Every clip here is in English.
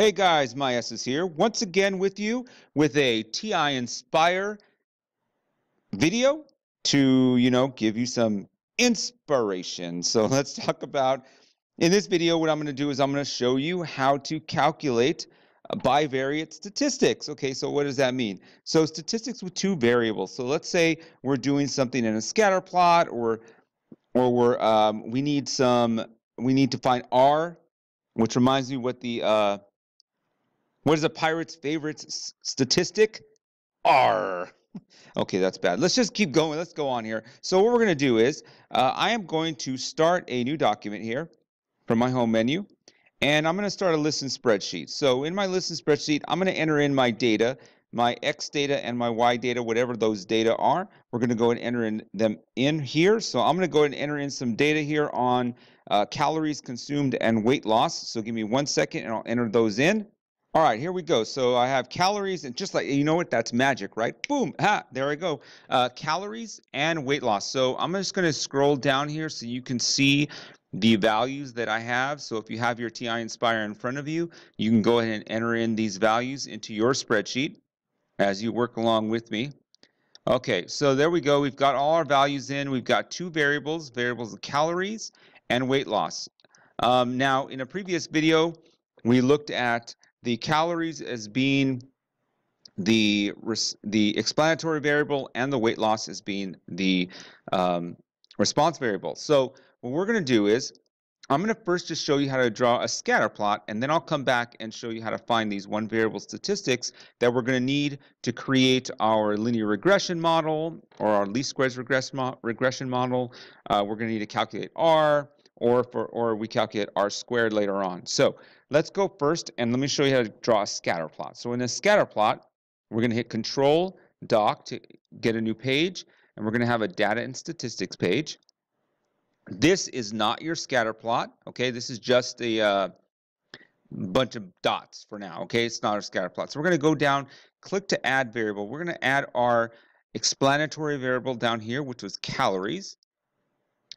Hey guys, Myes is here once again with you with a TI-Nspire video to, you know, give you some inspiration. So let's talk about, in this video, what I'm going to do is I'm going to show you how to calculate bivariate statistics. Okay, so what does that mean? So statistics with two variables. So let's say we're doing something in a scatter plot or or we're, um, we need some, we need to find R, which reminds me what the, uh, what is a pirate's favorite statistic? R. Okay, that's bad. Let's just keep going. Let's go on here. So what we're going to do is uh, I am going to start a new document here from my home menu. And I'm going to start a Lists & Spreadsheet. So in my Lists & Spreadsheet, I'm going to enter in my data, my X data and my Y data, whatever those data are. We're going to go and enter in them in here. So I'm going to go and enter in some data here on uh, calories consumed and weight loss. So give me one second and I'll enter those in. All right, here we go. So I have calories and just like, you know what, that's magic, right? Boom, ha, there I go. Uh, calories and weight loss. So I'm just gonna scroll down here so you can see the values that I have. So if you have your TI-Nspire in front of you, you can go ahead and enter in these values into your spreadsheet as you work along with me. Okay, so there we go. We've got all our values in. We've got two variables, variables of calories and weight loss. Um, now, in a previous video, we looked at the calories as being the the explanatory variable and the weight loss as being the um, response variable. So what we're going to do is I'm going to first just show you how to draw a scatter plot, and then I'll come back and show you how to find these one variable statistics that we're going to need to create our linear regression model or our least squares regression model. Uh, we're going to need to calculate R, or for or we calculate R squared later on. So Let's go first and let me show you how to draw a scatter plot. So in a scatter plot, we're going to hit Control Doc to get a new page, and we're going to have a data and statistics page. This is not your scatter plot, okay? This is just a uh, bunch of dots for now, okay? It's not a scatter plot. So we're going to go down, click to add variable. We're going to add our explanatory variable down here, which was calories.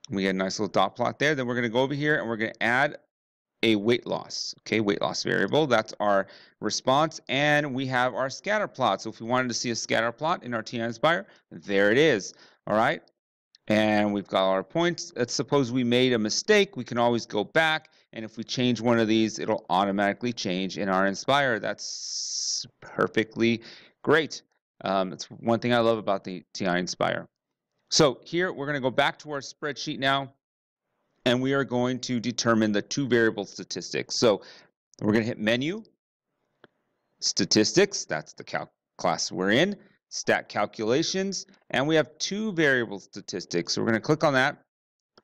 We get a nice little dot plot there. Then we're going to go over here and we're going to add a weight loss, okay, weight loss variable. That's our response, and we have our scatter plot. So if we wanted to see a scatter plot in our TI-Nspire, there it is, all right? And we've got our points. Let's suppose we made a mistake. We can always go back, and if we change one of these, it'll automatically change in our Nspire. That's perfectly great. Um, that's one thing I love about the TI-Nspire. So here, we're going to go back to our spreadsheet now and we are going to determine the two variable statistics. So we're going to hit menu, statistics, that's the class we're in, stat calculations, and we have two variable statistics. So we're going to click on that.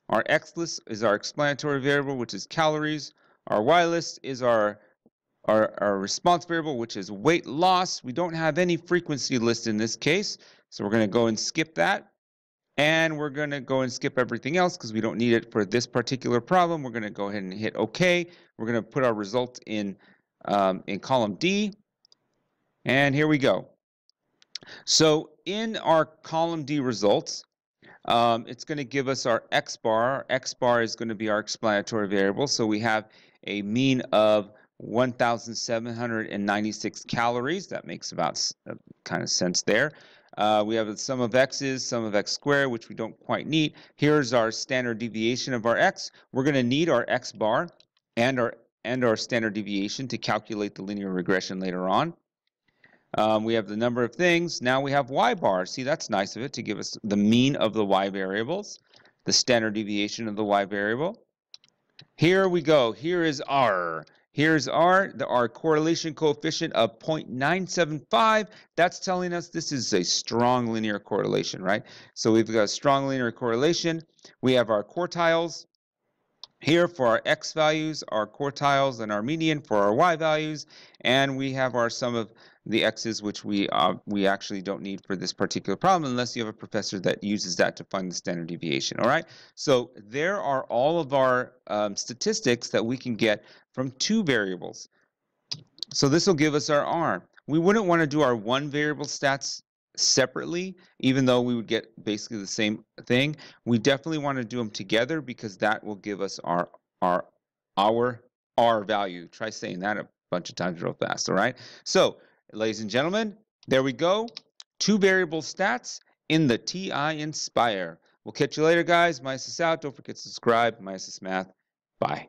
Our X list is our explanatory variable, which is calories. Our Y list is our, our, our response variable, which is weight loss. We don't have any frequency list in this case, so we're going to go and skip that. And we're going to go and skip everything else because we don't need it for this particular problem. We're going to go ahead and hit OK. We're going to put our result in, um, in column D. And here we go. So in our column D results, um, it's going to give us our X bar. X bar is going to be our explanatory variable. So we have a mean of 1,796 calories. That makes about uh, kind of sense there. Uh, we have the sum of x's, sum of x squared, which we don't quite need. Here's our standard deviation of our x. We're going to need our x bar and our and our standard deviation to calculate the linear regression later on. Um, we have the number of things. Now we have y bar. See, that's nice of it to give us the mean of the y variables, the standard deviation of the y variable. Here we go. Here is r. Here's our, the, our correlation coefficient of 0.975. That's telling us this is a strong linear correlation, right? So we've got a strong linear correlation. We have our quartiles here for our x values, our quartiles, and our median for our y values. And we have our sum of the x's, which we uh, we actually don't need for this particular problem unless you have a professor that uses that to find the standard deviation. All right. So there are all of our um, statistics that we can get from two variables. So this will give us our R. We wouldn't want to do our one variable stats separately, even though we would get basically the same thing. We definitely want to do them together because that will give us our our our R value. Try saying that a bunch of times real fast. All right. So, ladies and gentlemen, there we go. Two variable stats in the TI-Nspire. We'll catch you later, guys. Maestas out. Don't forget to subscribe. Maestas Math. Bye.